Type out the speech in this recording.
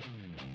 Mm.